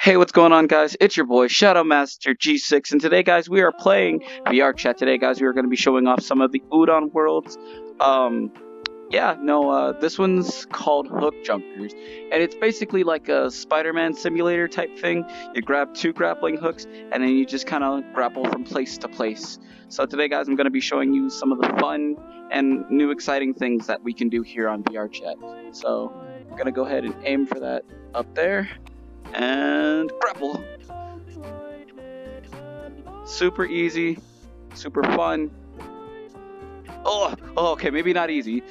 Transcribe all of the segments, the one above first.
Hey, what's going on, guys? It's your boy Shadow Master G6, and today, guys, we are playing VR chat. Today, guys, we are going to be showing off some of the Udon worlds. Um, yeah, no, uh, this one's called Hook Junkers, and it's basically like a Spider-Man simulator type thing. You grab two grappling hooks, and then you just kind of grapple from place to place. So today, guys, I'm going to be showing you some of the fun and new exciting things that we can do here on VR chat. So I'm going to go ahead and aim for that up there and grapple. Super easy, super fun. Oh, oh, okay, maybe not easy,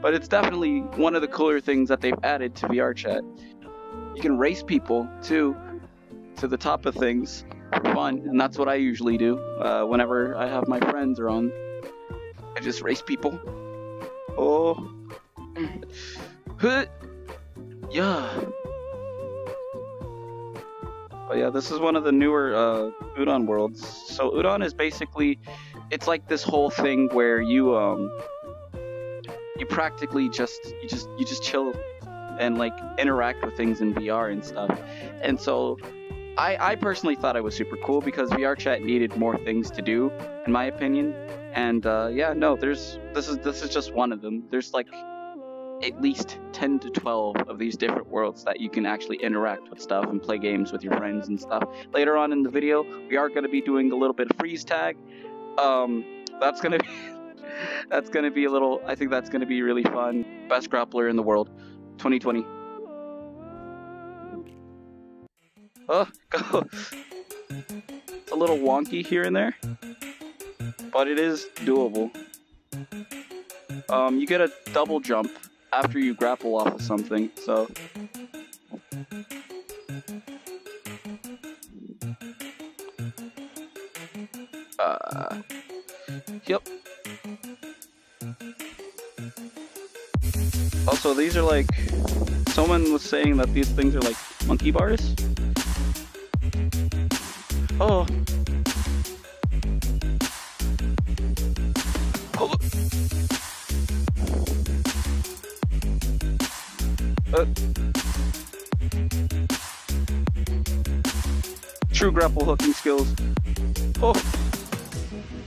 but it's definitely one of the cooler things that they've added to VR chat. You can race people too to the top of things for fun, and that's what I usually do uh, whenever I have my friends around. I just race people. Oh, yeah. Yeah, this is one of the newer uh, Udon worlds. So Udon is basically, it's like this whole thing where you um, you practically just you just you just chill and like interact with things in VR and stuff. And so I I personally thought it was super cool because VR chat needed more things to do, in my opinion. And uh, yeah, no, there's this is this is just one of them. There's like at least 10 to 12 of these different worlds that you can actually interact with stuff and play games with your friends and stuff. Later on in the video, we are going to be doing a little bit of freeze tag. Um, that's going to be that's going to be a little I think that's going to be really fun. Best grappler in the world 2020. Oh, go. A little wonky here and there, but it is doable. Um, you get a double jump after you grapple off of something, so. Uh, yep. Also, these are like, someone was saying that these things are like monkey bars. Oh. Uh. True grapple hooking skills. Oh.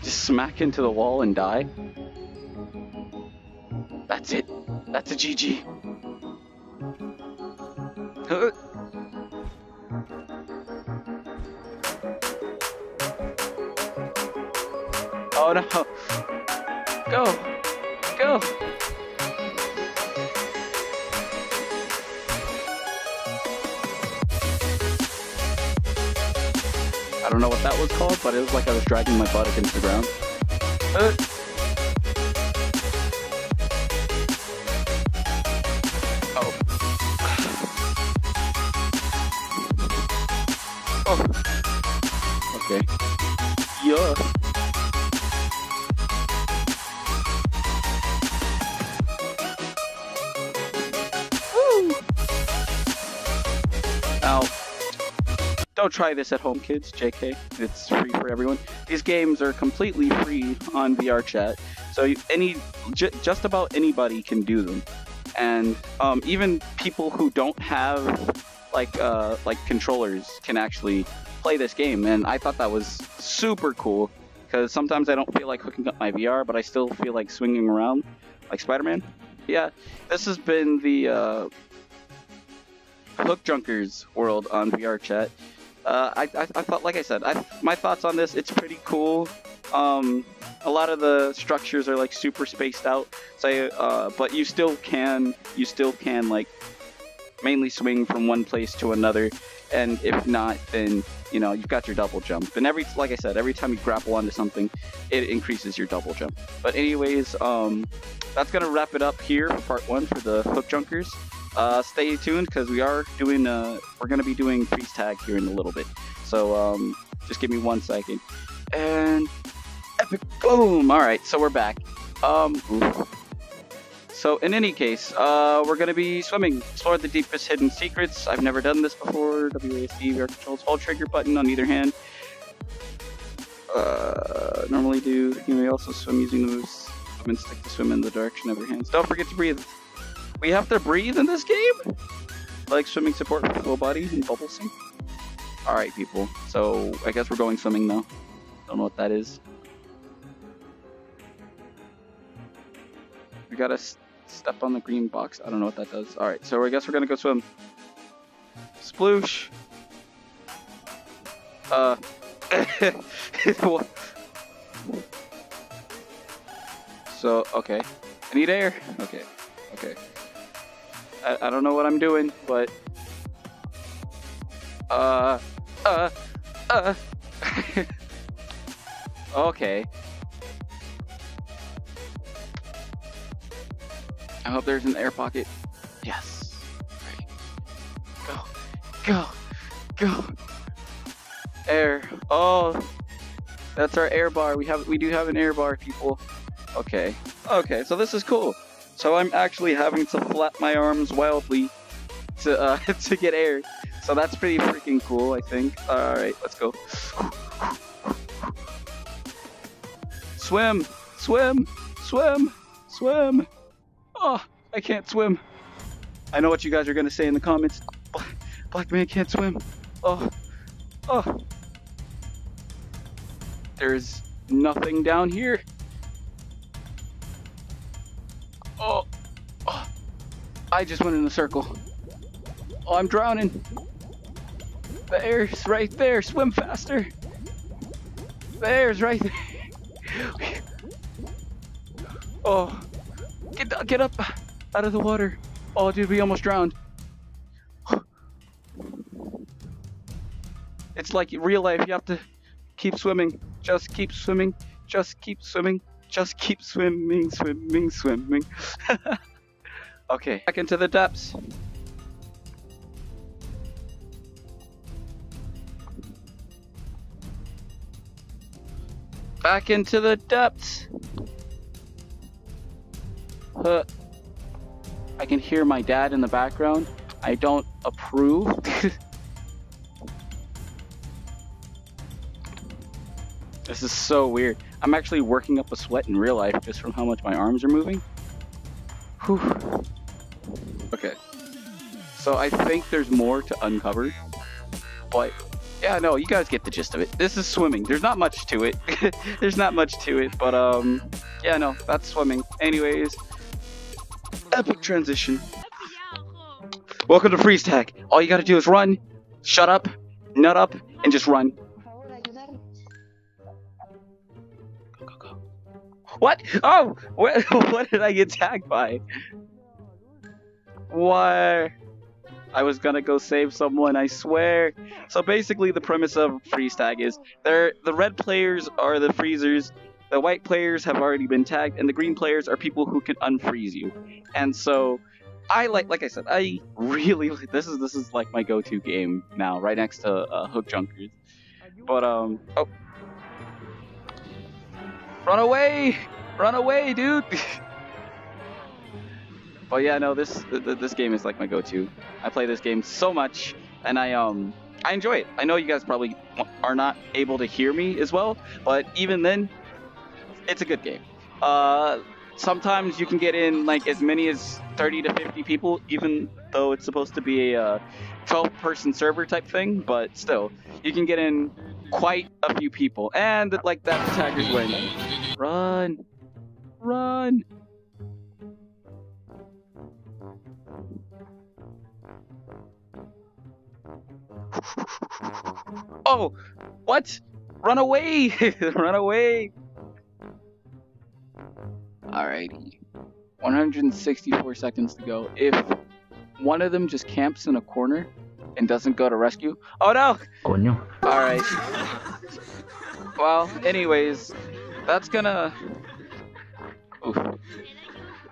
Just smack into the wall and die. That's it. That's a GG. Uh. Oh no. Go. I don't know what that was called, but it was like I was dragging my butt against the ground. Uh. Don't try this at home, kids. JK. It's free for everyone. These games are completely free on VR chat, so any just about anybody can do them, and um, even people who don't have like uh, like controllers can actually play this game. And I thought that was super cool because sometimes I don't feel like hooking up my VR, but I still feel like swinging around like Spider-Man. Yeah, this has been the uh, Hook Junkers world on VR chat. Uh, I, I, I thought, like I said, I, my thoughts on this, it's pretty cool. Um, a lot of the structures are like super spaced out, so uh, but you still can, you still can like mainly swing from one place to another, and if not, then you know you've got your double jump. And every, like I said, every time you grapple onto something, it increases your double jump. But anyways, um, that's gonna wrap it up here for part one for the Hook Junkers uh, stay tuned because we are doing uh, we're gonna be doing freeze tag here in a little bit. So um, just give me one second. And epic boom! All right, so we're back. Um, so in any case, uh, we're gonna be swimming, explore the deepest hidden secrets. I've never done this before. WASD VR controls hold trigger button on either hand. Uh, normally do. You may also swim using the moves and stick to swim in the direction of your hands. Don't forget to breathe. We have to breathe in this game? Like swimming support for full body and bubble sync? Alright, people. So, I guess we're going swimming now. Don't know what that is. We gotta step on the green box. I don't know what that does. Alright, so I guess we're gonna go swim. Sploosh! Uh... so, okay. I need air. Okay. Okay. I, I don't know what I'm doing, but... Uh... Uh... Uh... okay. I hope there's an air pocket. Yes. Go. Go. Go. Air. Oh. That's our air bar. We have we do have an air bar, people. Okay. Okay, so this is cool. So I'm actually having to flap my arms wildly to uh, to get air. So that's pretty freaking cool, I think. All right, let's go. Swim, swim, swim, swim. Oh, I can't swim. I know what you guys are gonna say in the comments. Black man can't swim. Oh, oh. There's nothing down here. Oh, oh, I just went in a circle. Oh, I'm drowning. The air's right there. Swim faster. The air's right there. oh, get get up out of the water. Oh, dude, we almost drowned. It's like real life. You have to keep swimming. Just keep swimming. Just keep swimming. Just keep swimming, swimming, swimming. okay, back into the depths. Back into the depths. Uh, I can hear my dad in the background. I don't approve. this is so weird. I'm actually working up a sweat in real life just from how much my arms are moving. Whew. Okay. So I think there's more to uncover. But yeah, no, you guys get the gist of it. This is swimming. There's not much to it. there's not much to it, but um yeah, no, that's swimming. Anyways, epic transition. Welcome to freeze tag. All you gotta do is run, shut up, nut up, and just run. What? Oh, what, what did I get tagged by? Why? I was gonna go save someone, I swear. So basically, the premise of freeze tag is they're the red players are the freezers, the white players have already been tagged, and the green players are people who can unfreeze you. And so, I like, like I said, I really this is this is like my go-to game now, right next to uh, Hook Junkers. But um, oh, Run away! Run away, dude! but yeah, no, this this game is like my go-to. I play this game so much, and I um I enjoy it. I know you guys probably are not able to hear me as well, but even then, it's a good game. Uh, sometimes you can get in like as many as 30 to 50 people, even though it's supposed to be a uh, 12 person server type thing, but still, you can get in quite a few people. And like that, the Tigers win. Run! Run! Oh! What? Run away! Run away! Alrighty. 164 seconds to go. If one of them just camps in a corner and doesn't go to rescue. Oh no! Coño. Alright. Well, anyways, that's gonna. Oof.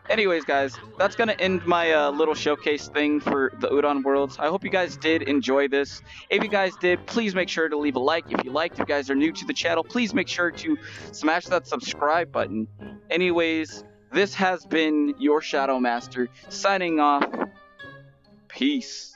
Anyways, guys, that's gonna end my uh, little showcase thing for the Udon Worlds. I hope you guys did enjoy this. If you guys did, please make sure to leave a like. If you liked, if you guys are new to the channel, please make sure to smash that subscribe button. Anyways, this has been your Shadow Master signing off. Peace.